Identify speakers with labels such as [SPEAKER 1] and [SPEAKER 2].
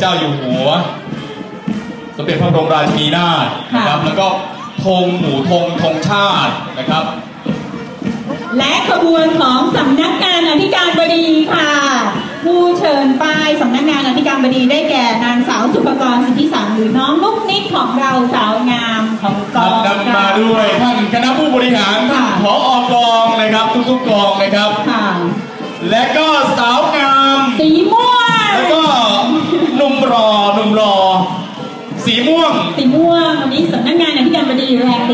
[SPEAKER 1] เจ้าอยู่หัว สมเด็จพระบรมราชินีนาถนะครับ
[SPEAKER 2] ค่ะ
[SPEAKER 1] แล้วก็ธงหมู่ธงธงชาตินะครับ
[SPEAKER 2] และขบวนของสำนักงานอธิการบดีค่ะ ผู้เชิญป้ายสำนักงานอธิการบดีได้แก่นางสาวสุภกรสิทธิสังหรือน้องลูกนิดของเราสาวงามของกอง
[SPEAKER 1] นำมาด้วยท่านคณะผู้บริหารท่าน
[SPEAKER 2] ค่ะ
[SPEAKER 1] ผออกองนะครับ ทุกๆกองนะครับ
[SPEAKER 2] ค่ะ
[SPEAKER 1] และก็ สีม่
[SPEAKER 2] วง
[SPEAKER 1] สีม่วง
[SPEAKER 2] วันนี้สำนักงานอธิการบดีแรง